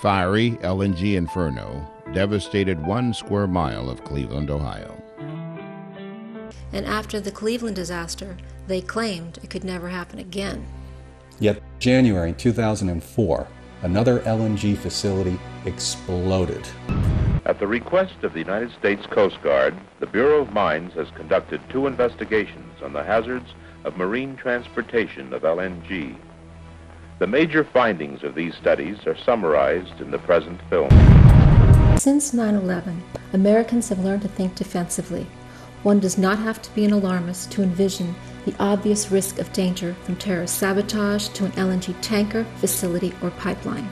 fiery LNG inferno devastated one square mile of Cleveland, Ohio. And after the Cleveland disaster, they claimed it could never happen again. Yet, January 2004, another LNG facility exploded. At the request of the United States Coast Guard, the Bureau of Mines has conducted two investigations on the hazards of marine transportation of LNG. The major findings of these studies are summarized in the present film. Since 9 11, Americans have learned to think defensively. One does not have to be an alarmist to envision the obvious risk of danger from terrorist sabotage to an LNG tanker, facility, or pipeline.